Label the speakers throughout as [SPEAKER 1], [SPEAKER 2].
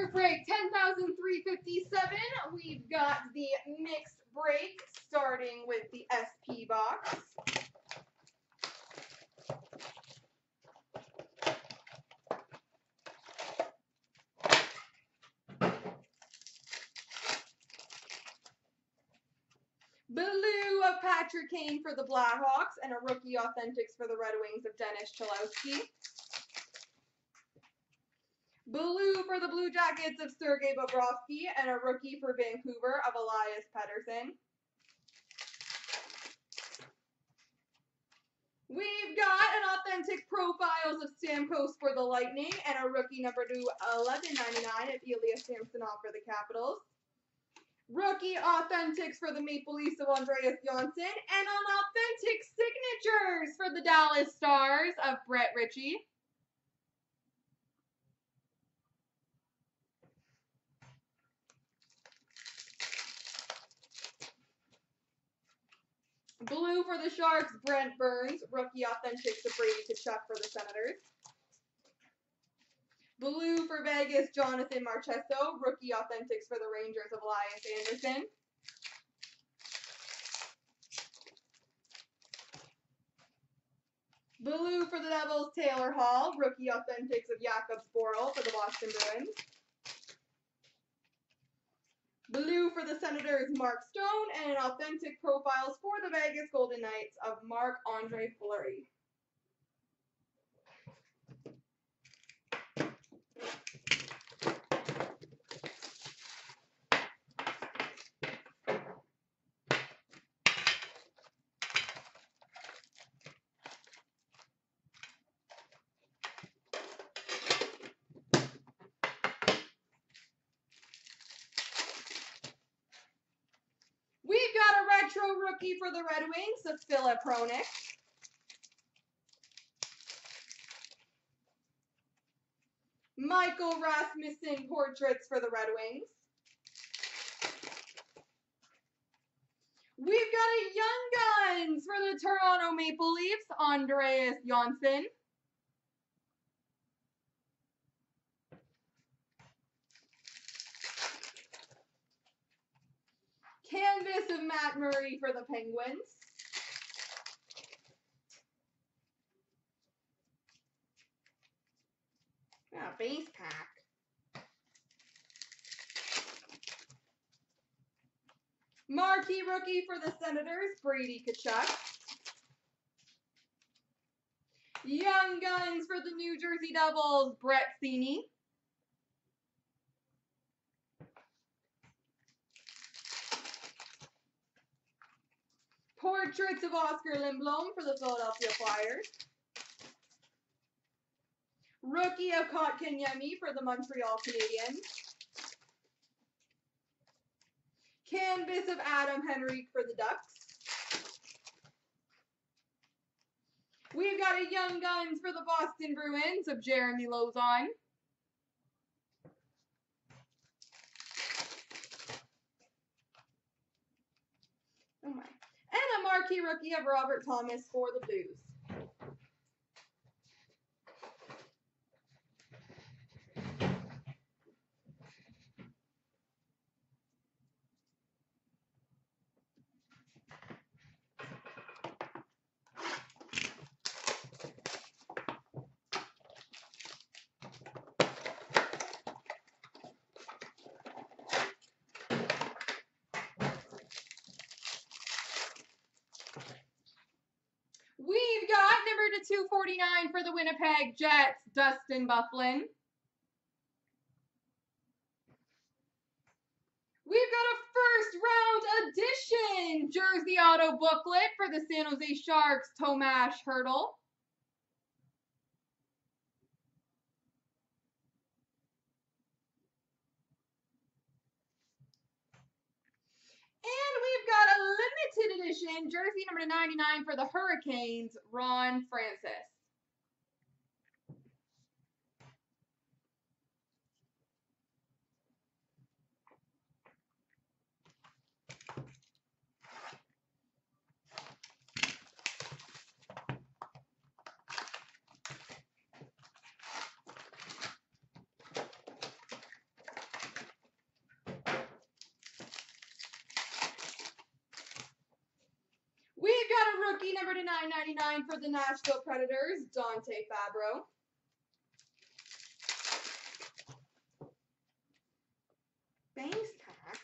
[SPEAKER 1] Your break 10,357. We've got the mixed break starting with the SP box. Blue of Patrick Kane for the Blackhawks and a rookie authentics for the Red Wings of Dennis Cholowski. Blue for the Blue Jackets of Sergei Bobrovsky and a rookie for Vancouver of Elias Pettersson. We've got an authentic profiles of Stamkos for the Lightning and a rookie number to 11.99 of Ilya Samsonov for the Capitals. Rookie authentics for the Maple Leafs of Andreas Johnsson and an authentic signatures for the Dallas Stars of Brett Ritchie. Blue for the Sharks, Brent Burns. Rookie Authentic of Brady Tkachuk for the Senators. Blue for Vegas, Jonathan Marchessault. Rookie authentics for the Rangers of Elias Anderson. Blue for the Devils, Taylor Hall. Rookie authentics of Jakub Zboril for the Boston Bruins. Blue for the Senators, Mark Stone, and authentic profiles for the Vegas Golden Knights of Marc Andre Fleury. We've got a retro rookie for the Red Wings of Filip Hronek. Michael Rasmussen portraits for the Red Wings. We've got a Young Guns for the Toronto Maple Leafs, Andreas Johnsson. Canvas of Matt Murray for the Penguins. Ah, base pack. Marquee rookie for the Senators, Brady Tkachuk. Young Guns for the New Jersey Devils, Brett Seney. Portraits of Oskar Lindblom for the Philadelphia Flyers. Rookie of Kotkaniemi for the Montreal Canadiens. Canvas of Adam Henrique for the Ducks. We've got a Young Guns for the Boston Bruins of Jeremy Lauzon. Oh my. Marquee rookie of Robert Thomas for the Blues. We've got number to 249 for the Winnipeg Jets, Dustin Byfuglien. We've got a first round edition jersey auto booklet for the San Jose Sharks, Tomas Hertl. And we've got a jersey number 99 for the Hurricanes, Ron Francis. Number to 999 for the Nashville Predators, Dante Fabbro. Bangs pack.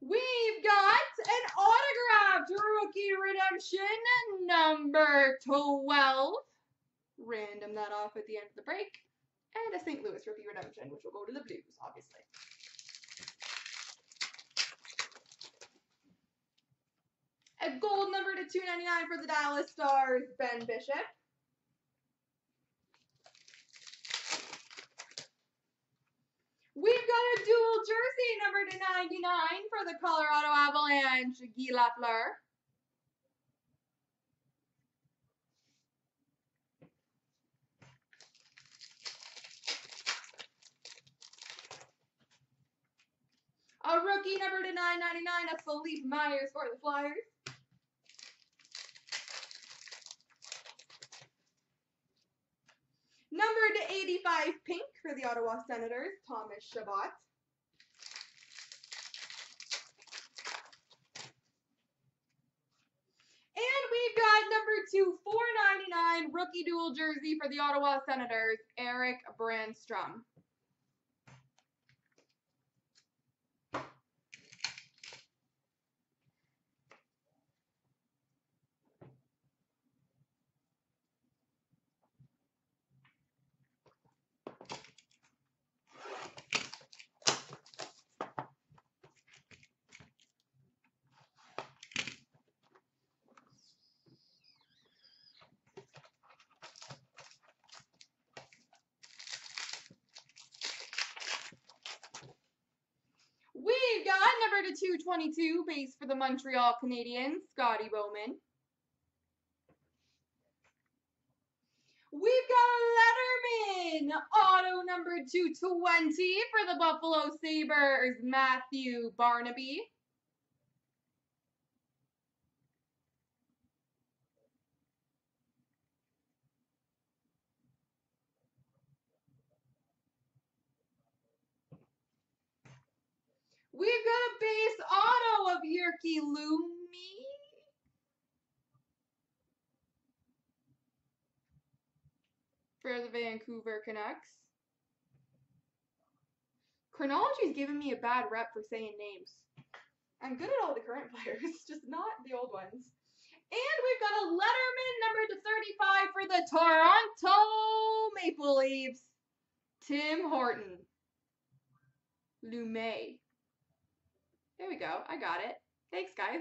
[SPEAKER 1] We've got an autographed rookie redemption number 12. Random that off at the end of the break. And a St. Louis rookie redemption, which will go to the Blues, obviously. A gold number to 299 for the Dallas Stars, Ben Bishop. We've got a dual jersey number to 99 for the Colorado Avalanche, Guy Lafleur. A rookie number to 999 of Philippe Myers for the Flyers. Number 85 pink for the Ottawa Senators, Thomas Chabot. And we've got number two, 499 rookie dual jersey for the Ottawa Senators, Erik Brannstrom. We've got 222 base for the Montreal Canadiens, Scotty Bowman. We've got Letterman auto number 220 for the Buffalo Sabres, Matthew Barnaby. We've got a base auto of Jyrki Lumme. For the Vancouver Canucks. Chronology's giving me a bad rep for saying names. I'm good at all the current players, just not the old ones. And we've got a Letterman number to 35 for the Toronto Maple Leafs. Tim Horton. Lumet. There we go. I got it. Thanks, guys.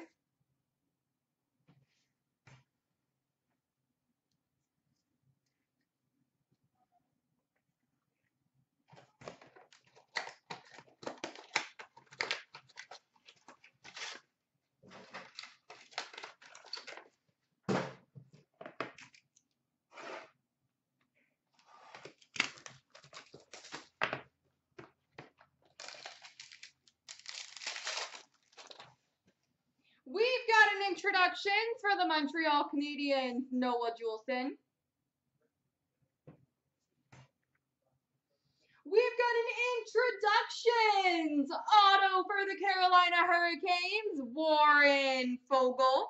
[SPEAKER 1] We've got an introduction for the Montreal Canadiens, Noah Juulsen. We've got an introductions auto for the Carolina Hurricanes, Warren Foegele.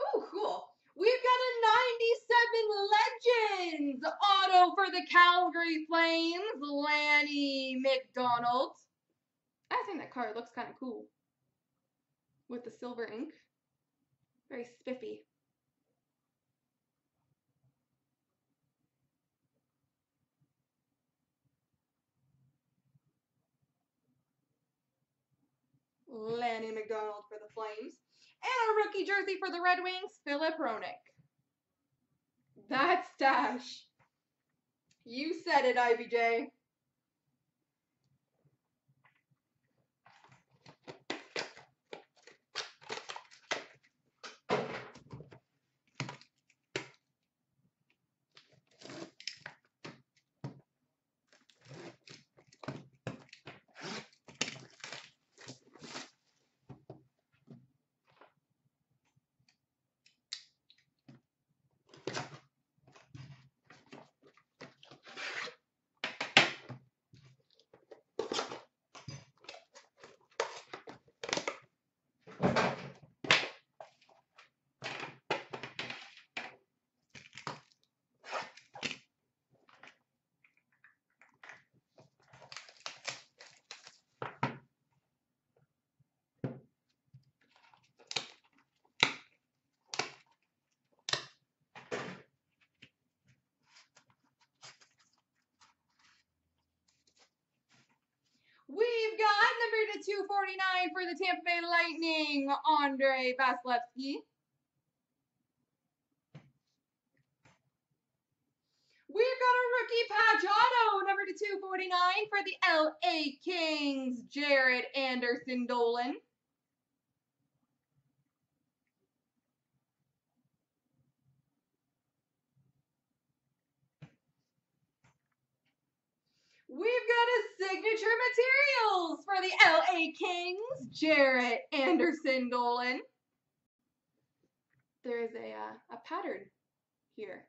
[SPEAKER 1] Oh, cool. We've got a 97 Legends auto for the Calgary Flames, Lanny McDonald. I think that card looks kind of cool with the silver ink. Very spiffy. Lanny McDonald for the Flames. And a rookie jersey for the Red Wings, Filip Hronek. That's Dash. You said it, IBJ. To 249 for the Tampa Bay Lightning, Andrei Vasilevskiy. We've got a rookie patch auto, number to 249 for the LA Kings, Jaret Anderson Dolan. We've got a signature materials for the LA Kings, Jaret Anderson Dolan. There is a, uh, a pattern here.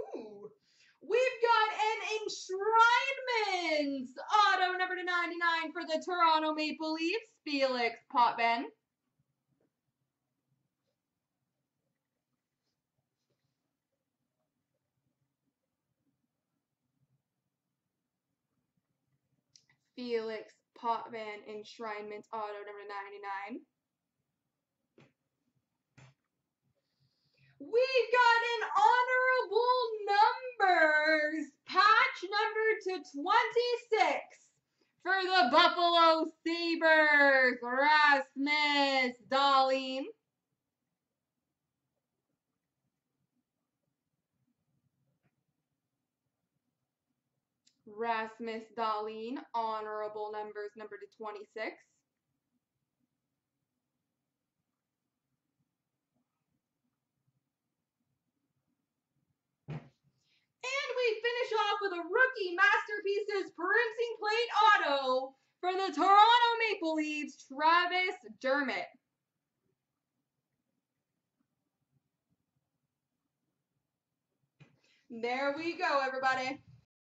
[SPEAKER 1] Ooh. We've got an enshrinement auto number to 99 for the Toronto Maple Leafs, Felix Potvin. Felix Potvin Enshrinement Auto number 99. We've got an honorable numbers patch number to 26 for the Buffalo Sabres, Rasmus Dahlin. Rasmus Dahlin, honorable numbers number to 26. And we finish off with a rookie masterpieces printing plate auto for the Toronto Maple Leafs, Travis Dermott. There we go, everybody.